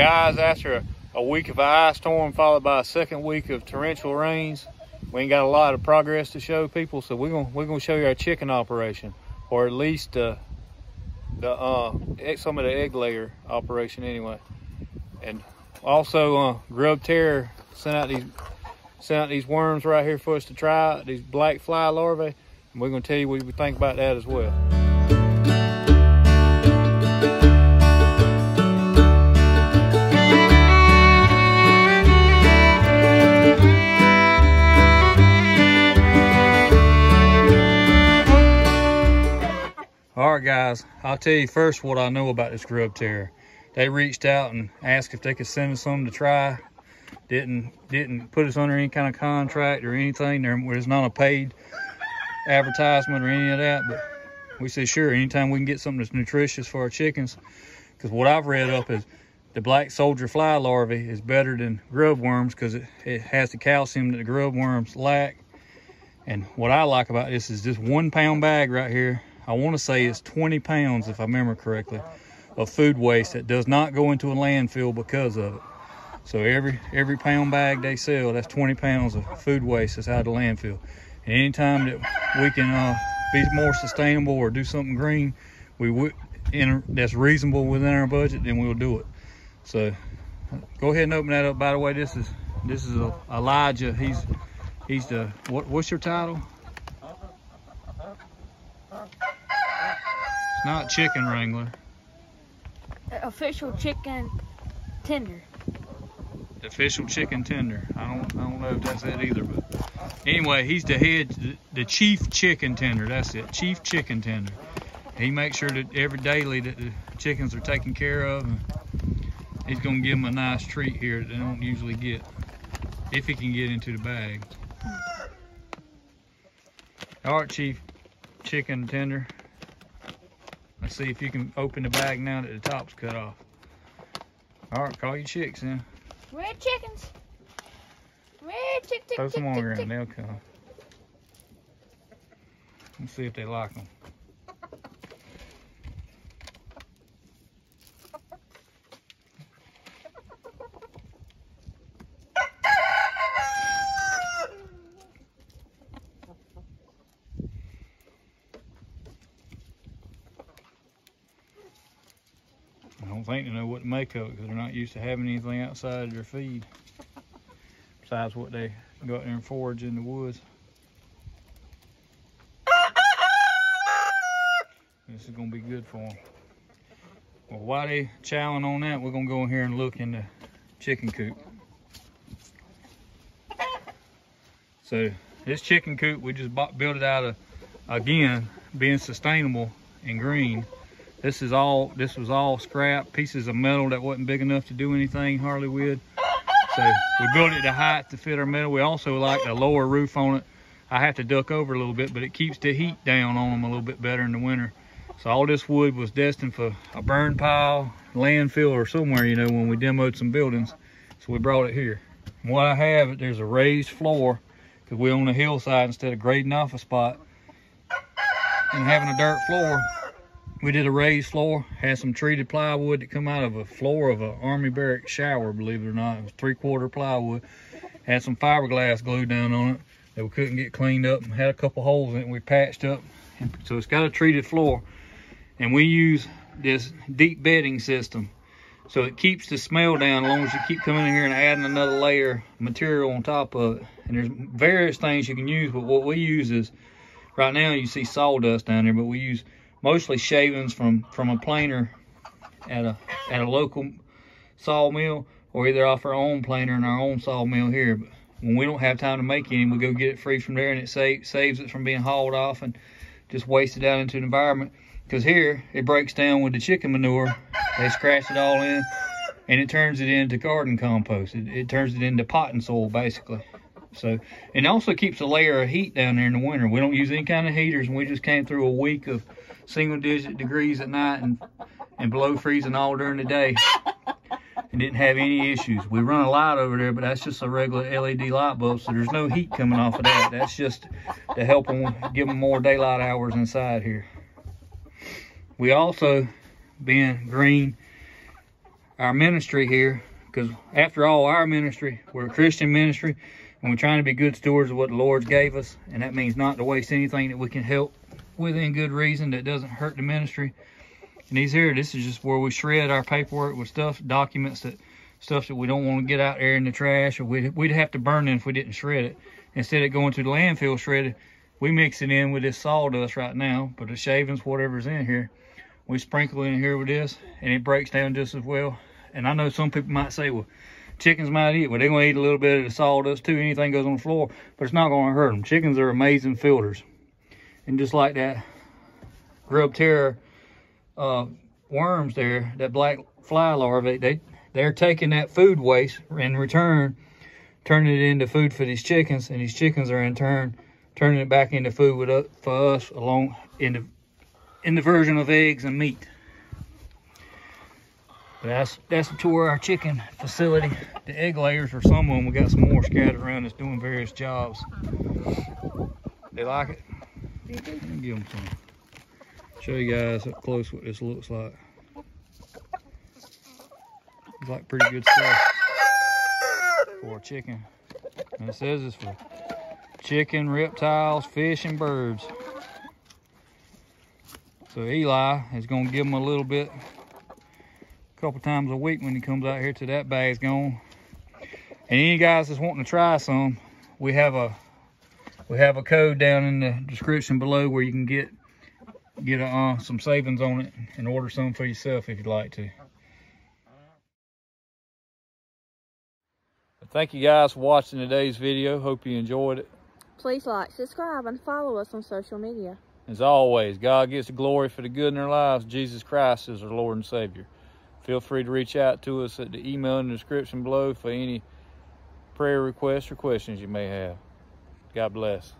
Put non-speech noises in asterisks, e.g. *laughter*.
Guys, after a, a week of ice storm followed by a second week of torrential rains, we ain't got a lot of progress to show people, so we're gonna we're gonna show you our chicken operation, or at least uh, the uh, some of the egg layer operation anyway. And also, uh, GrubTerra sent out these sent out these worms right here for us to try, these black fly larvae, and we're gonna tell you what we think about that as well. All right, guys, I'll tell you first what I know about this GrubTerra. They reached out and asked if they could send us some to try. Didn't didn't put us under any kind of contract or anything. There was not a paid advertisement or any of that, but we said sure, anytime we can get something that's nutritious for our chickens. Because what I've read up is the black soldier fly larvae is better than grub worms because it, it has the calcium that the grub worms lack. And what I like about this is this one pound bag right here I want to say it's 20 pounds, if I remember correctly, of food waste that does not go into a landfill because of it. So every every pound bag they sell, that's 20 pounds of food waste that's out of the landfill. And anytime that we can uh, be more sustainable or do something green, we would in that's reasonable within our budget, then we'll do it. So go ahead and open that up. By the way, this is this is Elijah. He's he's the what, what's your title? Not chicken wrangler. Uh, official chicken tender. The official chicken tender. I don't I don't know if that's it either, but anyway, he's the head the, the chief chicken tender. That's it. Chief chicken tender. He makes sure that every daily that the chickens are taken care of and he's gonna give them a nice treat here that they don't usually get. If he can get into the bag. All right, Chief Chicken Tender. See if you can open the bag now that the top's cut off. All right, call your chicks then. Red chickens. Red chick, tick, Throw some on tick, around, they'll come. Let's see if they like them. Don't think they know what to make of it because they're not used to having anything outside of their feed *laughs* besides what they go out there and forage in the woods. This is gonna be good for them. Well, while they chowing on that, we're gonna go in here and look in the chicken coop. So this chicken coop, we just bought, built it out of, again, being sustainable and green. This is all, this was all scrap, pieces of metal that wasn't big enough to do anything hardly with. So we built it to height to fit our metal. We also like a lower roof on it. I have to duck over a little bit, but it keeps the heat down on them a little bit better in the winter. So all this wood was destined for a burn pile, landfill, or somewhere, you know, when we demoed some buildings. So we brought it here. And what I have, there's a raised floor, because we're on a hillside instead of grading off a spot and having a dirt floor. We did a raised floor, had some treated plywood that come out of a floor of an army barrack shower, believe it or not. It was three quarter plywood. Had some fiberglass glued down on it that we couldn't get cleaned up. Had a couple holes in it we patched up. So it's got a treated floor. And we use this deep bedding system. So it keeps the smell down as long as you keep coming in here and adding another layer of material on top of it. And there's various things you can use, but what we use is, right now you see sawdust down there, but we use mostly shavings from, from a planer at a, at a local sawmill or either off our own planer in our own sawmill here. But when we don't have time to make any, we go get it free from there and it save, saves it from being hauled off and just wasted out into the environment. Because here, it breaks down with the chicken manure. They scratch it all in and it turns it into garden compost. It, it turns it into potting soil, basically. So, and also keeps a layer of heat down there in the winter. We don't use any kind of heaters and we just came through a week of single digit degrees at night and, and below freezing all during the day and didn't have any issues. We run a light over there, but that's just a regular LED light bulb, so there's no heat coming off of that. That's just to help them, give them more daylight hours inside here. We also, being green, our ministry here, because after all, our ministry, we're a Christian ministry, and we're trying to be good stewards of what the Lord's gave us, and that means not to waste anything that we can help within good reason that doesn't hurt the ministry. And these here, this is just where we shred our paperwork with stuff, documents that, stuff that we don't want to get out there in the trash, or we'd, we'd have to burn it if we didn't shred it. Instead of going to the landfill shredded, we mix it in with this sawdust right now, but the shavings, whatever's in here, we sprinkle in here with this, and it breaks down just as well. And I know some people might say, well, chickens might eat, well, they're gonna eat a little bit of the sawdust too, anything goes on the floor, but it's not gonna hurt them. Chickens are amazing filters. And just like that GrubTerra uh, worms there, that black fly larvae, they, they're taking that food waste in return, turning it into food for these chickens, and these chickens are in turn turning it back into food with us, for us along in the in the version of eggs and meat. But that's that's a tour of our chicken facility. The egg layers are some of them. We got some more scattered around that's doing various jobs. They like it. Give them some. Show you guys up close what this looks like. It's like pretty good stuff for chicken. And it says it's for chicken, reptiles, fish, and birds. So Eli is gonna give them a little bit, a couple times a week when he comes out here till that bag's gone. And any guys that's wanting to try some, we have a we have a code down in the description below where you can get get uh, some savings on it and order some for yourself if you'd like to. Thank you guys for watching today's video. Hope you enjoyed it. Please like, subscribe, and follow us on social media. As always, God gets the glory for the good in our lives. Jesus Christ is our Lord and Savior. Feel free to reach out to us at the email in the description below for any prayer requests or questions you may have. God bless.